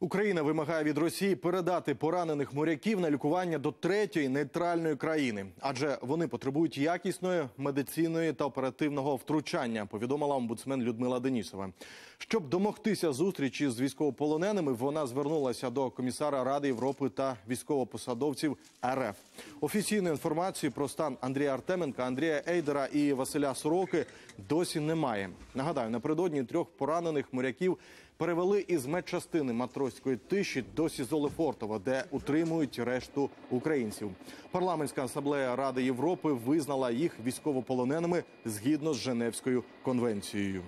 Україна вимагає від Росії передати поранених моряків на лікування до третьої нейтральної країни, адже вони потребують якісної медицинної та оперативного втручання. Повідомила омбудсмен Людмила Денісова. Щоб домогтися зустрічі з військовополоненими, вона звернулася до комісара Ради Європи та військовопосадовців РФ. Офіційної інформації про стан Андрія Артеменка, Андрія Ейдера і Василя Сороки досі немає. Нагадаю, напередодні трьох поранених моряків перевели із медчастини матроської тиші до СІЗО Лефортово, де утримують решту українців. Парламентська асамблея Ради Європи визнала їх військовополоненими згідно з Женевською конвенцією.